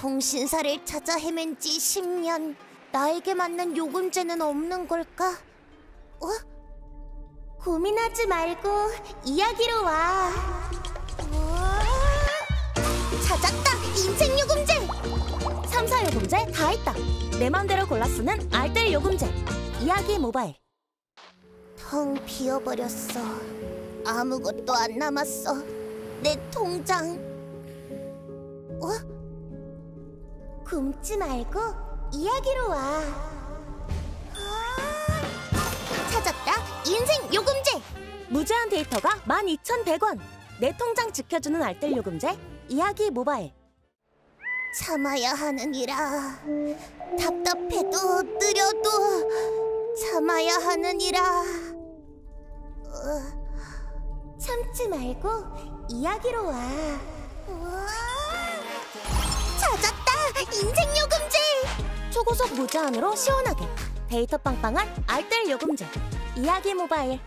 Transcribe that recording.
통신사를 찾아 헤맨 지 10년. 나에게 맞는 요금제는 없는 걸까? 어? 고민하지 말고 이야기로 와. 우와. 찾았다! 인생 요금제! 3사 요금제 다 있다. 내 맘대로 골라 쓰는 알뜰 요금제. 이야기 모바일. 텅 비어버렸어. 아무것도 안 남았어. 내 통장. 굶지 말고 이야기로 와. 아, 찾았다. 인생 요금제. 무제한 데이터가 12,100원. 내 통장 지켜주는 알뜰 요금제. 이야기 모바일. 참아야 하는 이라. 답답해도 느려도 참아야. 어, 참지 말고 이야기로 와. 초고속 무제한으로 시원하게. 데이터 빵빵한 알뜰 요금제. 이야기 모바일.